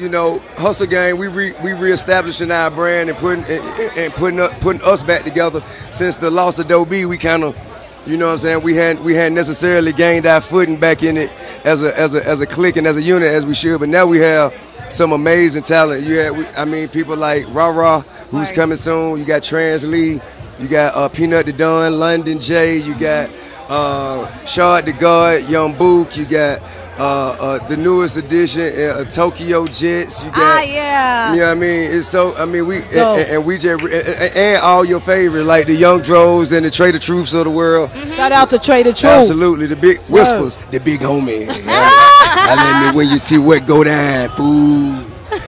You know, Hustle Gang, we re, we reestablishing our brand and putting and, and putting up, putting us back together. Since the loss of B, we kind of, you know, what I'm saying we hadn't we hadn't necessarily gained our footing back in it as a as a as a clique and as a unit as we should. But now we have some amazing talent. You had, we, I mean, people like Ra Ra, who's Right. coming soon. You got Translee. You got uh, Peanut the Don, London Jae. You got uh, Shad the God, Yung Booke. You got uh, uh, the newest edition, uh, Tokyo Jetz. You got, Ah, yeah. You know what I mean? It's so. I mean, we and, and- and we just and, and- all your favorites like the Young Dros and the Trae tha Truths of the world. Shout out to Trae tha Truth. Absolutely, the big whispers, the big homie. I let me when you see what go down, fool.